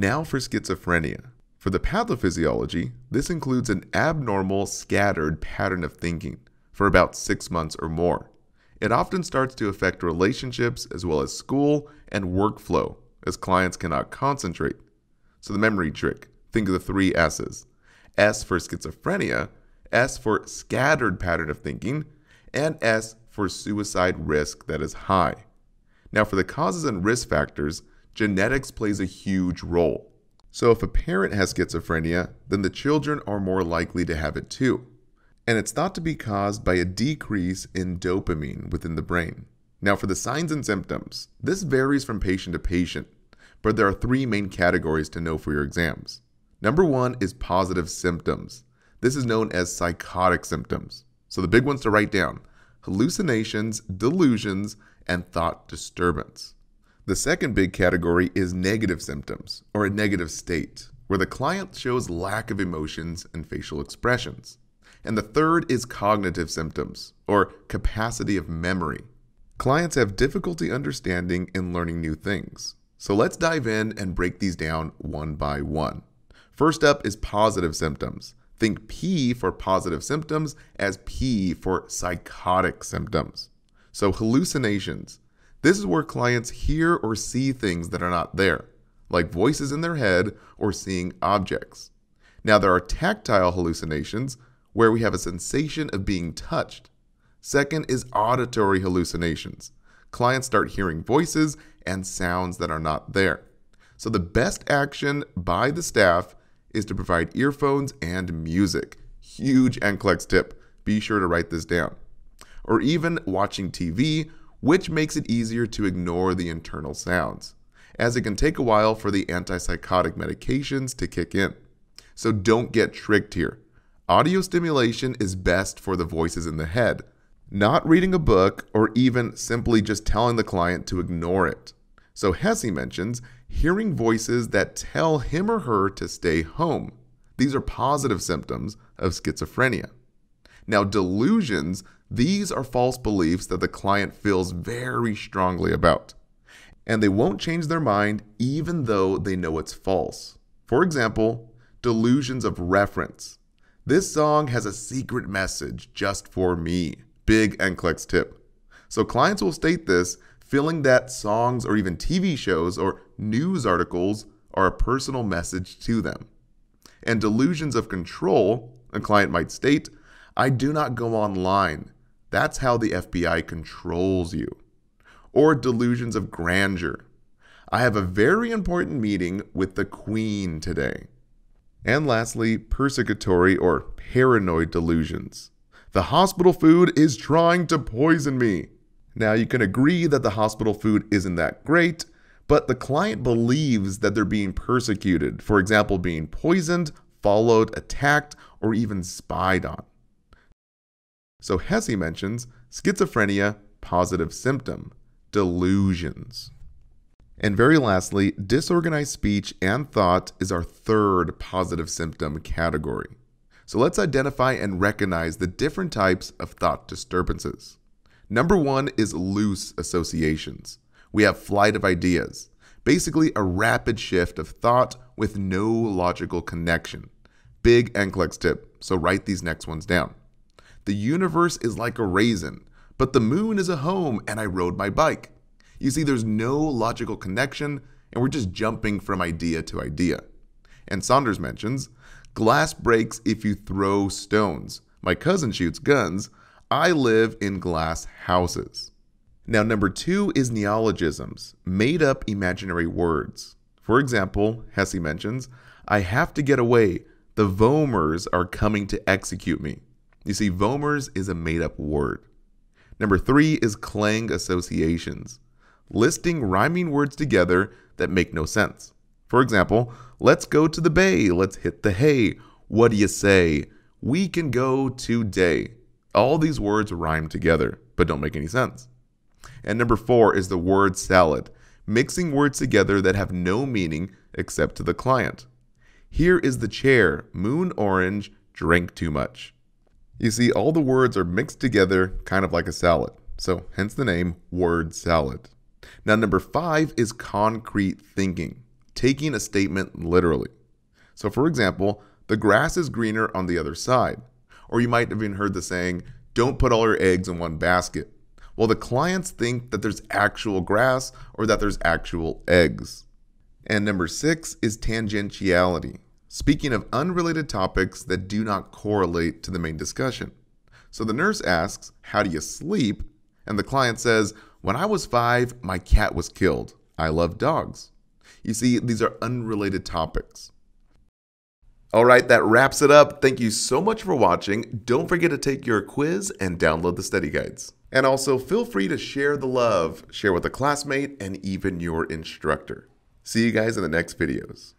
Now for schizophrenia. For the pathophysiology, this includes an abnormal, scattered pattern of thinking for about six months or more. It often starts to affect relationships as well as school and workflow, as clients cannot concentrate. So, the memory trick think of the three S's S for schizophrenia, S for scattered pattern of thinking, and S for suicide risk that is high. Now, for the causes and risk factors, genetics plays a huge role. So, if a parent has schizophrenia, then the children are more likely to have it too. And it's thought to be caused by a decrease in dopamine within the brain. Now, for the signs and symptoms, this varies from patient to patient, but there are three main categories to know for your exams. Number one is positive symptoms. This is known as psychotic symptoms. So, the big ones to write down hallucinations, delusions, and thought disturbance. The second big category is negative symptoms, or a negative state, where the client shows lack of emotions and facial expressions. And the third is cognitive symptoms, or capacity of memory. Clients have difficulty understanding and learning new things. So let's dive in and break these down one by one. First up is positive symptoms. Think P for positive symptoms as P for psychotic symptoms. So, hallucinations. This is where clients hear or see things that are not there, like voices in their head or seeing objects. Now, there are tactile hallucinations where we have a sensation of being touched. Second is auditory hallucinations. Clients start hearing voices and sounds that are not there. So, the best action by the staff is to provide earphones and music. Huge NCLEX tip. Be sure to write this down. Or even watching TV, which makes it easier to ignore the internal sounds, as it can take a while for the antipsychotic medications to kick in. So don't get tricked here. Audio stimulation is best for the voices in the head, not reading a book or even simply just telling the client to ignore it. So HESI mentions hearing voices that tell him or her to stay home. These are positive symptoms of schizophrenia. Now, delusions, these are false beliefs that the client feels very strongly about. And they won't change their mind even though they know it's false. For example, delusions of reference. This song has a secret message just for me. Big NCLEX tip. So clients will state this feeling that songs or even TV shows or news articles are a personal message to them. And delusions of control, a client might state, I do not go online. That's how the FBI controls you. Or delusions of grandeur. I have a very important meeting with the Queen today. And lastly, persecutory or paranoid delusions. The hospital food is trying to poison me. Now, you can agree that the hospital food isn't that great, but the client believes that they're being persecuted, for example, being poisoned, followed, attacked, or even spied on. So HESI mentions schizophrenia, positive symptom, delusions. And very lastly, disorganized speech and thought is our third positive symptom category. So let's identify and recognize the different types of thought disturbances. Number one is loose associations. We have flight of ideas, basically a rapid shift of thought with no logical connection. Big NCLEX tip, so write these next ones down. The universe is like a raisin, but the moon is a home and I rode my bike. You see, there's no logical connection, and we're just jumping from idea to idea. And Saunders mentions glass breaks if you throw stones. My cousin shoots guns, I live in glass houses. Now, number two is neologisms, made up imaginary words. For example, HESI mentions, I have to get away. The Vomers are coming to execute me. You see, Vomers is a made up word. Number three is clang associations, listing rhyming words together that make no sense. For example, let's go to the bay, let's hit the hay. What do you say? We can go today. All these words rhyme together, but don't make any sense. And number four is the word salad, mixing words together that have no meaning except to the client. Here is the chair, moon orange, drank too much. You see, all the words are mixed together kind of like a salad, so hence the name word salad. Now, number five is concrete thinking. taking a statement literally. So, for example, the grass is greener on the other side. Or you might have even heard the saying, don't put all your eggs in one basket. Well, the clients think that there's actual grass or that there's actual eggs. And number six is tangentiality. Speaking of unrelated topics that do not correlate to the main discussion. So the nurse asks, How do you sleep? And the client says, When I was five, my cat was killed. I love dogs. You see, these are unrelated topics. All right, that wraps it up. Thank you so much for watching. Don't forget to take your quiz and download the study guides. And also, feel free to share the love, share with a classmate, and even your instructor. See you guys in the next videos.